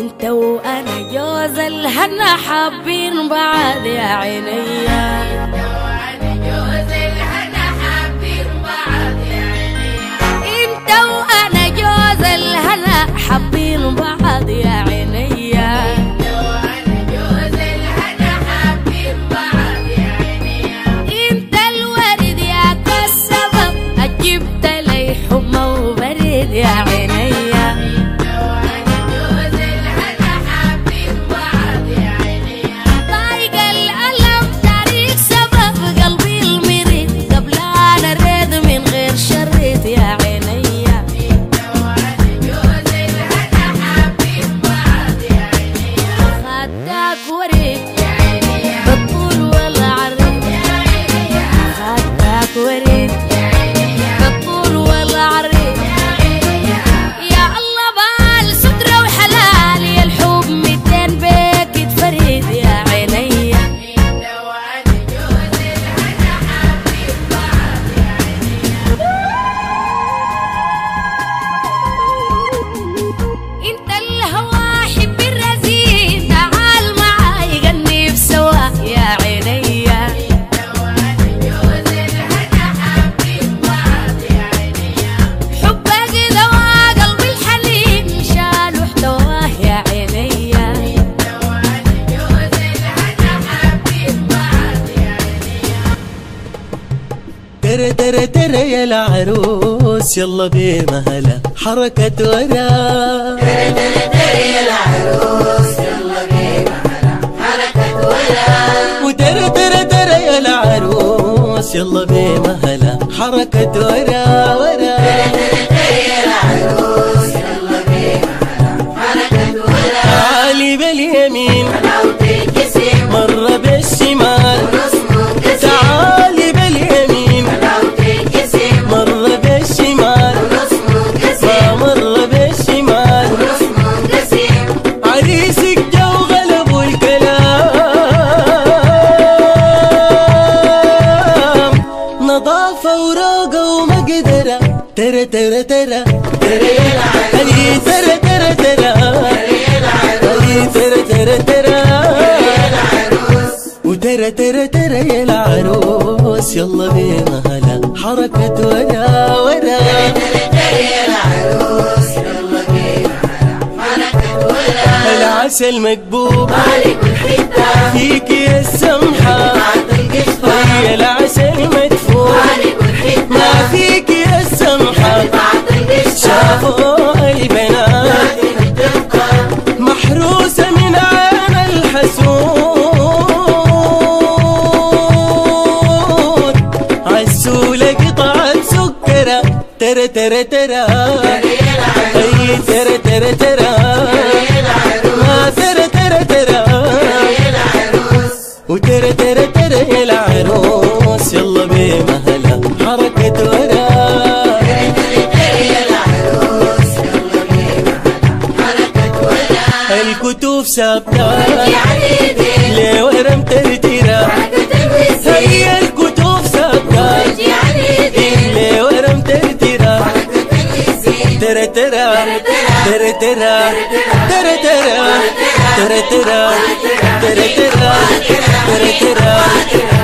انت وأنا جوز الهنا حابين بعض يا عينيا. ورد بطول ولا عرب خدك ورد در در در يا العروس يلا بمهلا حركة ورا در در در يا العروس يلا بمهلا حركة ورا ودر در در يا العروس يلا بمهلا حركة ورا ورا ترى ترى ترى. ترى هلي ترى ترى ترى. هلي ترى ترى ترى. وترى ترى ترى يا العروس. يلا بينا هلا. حركة ورا ورا العسل مكبوب. فيك يا السمحة. ترى ترى ترى. أي ترى ترى. ترى ترى ترى ترى. وترى ترى ترى العروس. يلا بينا هلا حركة ورا. الكتوف ليه ورا مترترة teretera, teretera, teretera, teretera, teretera, teretera,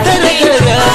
teretera.